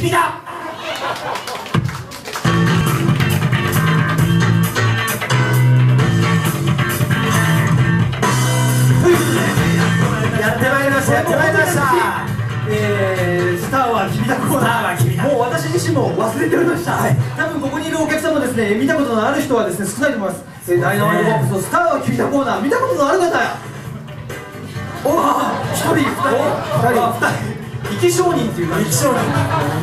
君だ。やってまいりましたやってまいりました。えー、スターは君だコーナースターは君だ。もう私自身も忘れておりました、はい。多分ここにいるお客さんもですね見たことのある人はですね少ないと思います。えーダイナマイトボックスのスターは君だコーナー見たことのある方。おお一人二人。二人。生き証人っていう感じ生き証人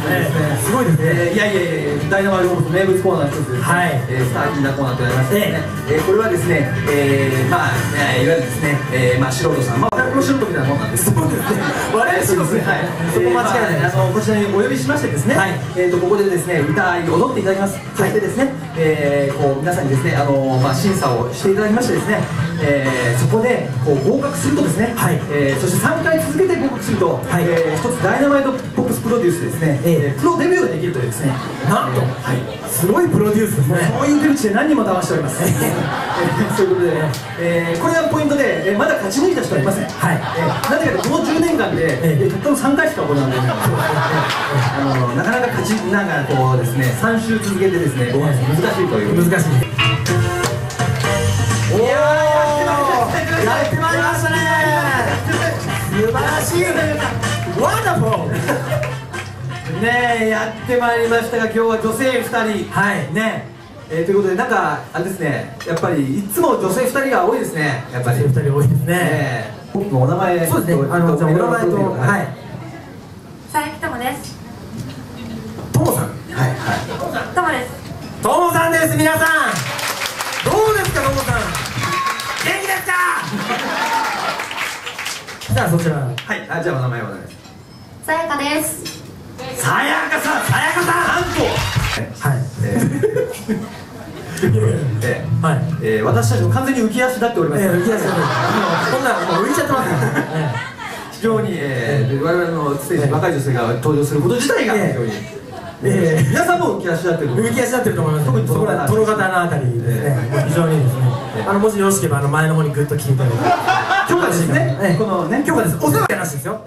えーすごいですね、えーいやいやいやダイナマイトボックス名物コーナーの一つです、ねはいえースターキンダコーナーとなりましてね、えーこれはですね、えーまあ、えーいわゆるですね、えーまあ、素人さん、まあ、我々も素人みたいなもんなんです。そうですね。我々素人ですね。はい。そこ間違いない。あの、こちらにお呼びしましてですね、はいえっと、ここでですね、歌い、踊っていただきます。そしてですね、えーこう、皆さんにですね、あの、まあ、審査をしていただきましてですね、えーそこで、こう、合格するとですね、はいえーそして3回続けてすると、はい。えー一つダイナマイトポップスプロデュースでですね、ええ。えープロデビューができるというですね、なんとはい。すごいプロデュースですね。そういう手口で何人も騙しております。えーそういうことで、えーこれがポイントで、えーまだ勝ち抜いた人はいません。はい。えーなぜかというとこの10年間で、ええ。えーたったの3回しか行われてない。あのなかなか勝ちなんかこうですね、3週続けてですね、ご飯難しいという。難しい。おー。やってまいりました。ね。素晴らしい wonderful ねえやってまいりましたが今日は女性2人。はい。ねえ。ーということでなんかあれですね。やっぱりいつも女性2人が多いですね。やっぱり。二人多いですね。ええ。僕のお名前そうですね。あのじゃあお名前とはい。佐伯智です。ともさん。はいはい。智です。ともさんです皆さんじゃあそちら。はい。あじゃあお名前お願いします。さやかです。さやかさんさやかさんなんと。はい。えーえーはい。えー私たちも完全に浮き足立っております。ええ浮き足立って こんなのもう浮いちゃってますから。ね非常に、えー、我々のステージに若い女性が登場すること自体が非常に、ええ皆さんも浮き足立ってる浮き足立ってると思います特にそこらトロ型のあたりですね、非常にですね、あのもしよろしければあの前の方にグッと聞いて許可ですね、ええこのね許可です。お世話やなしですよ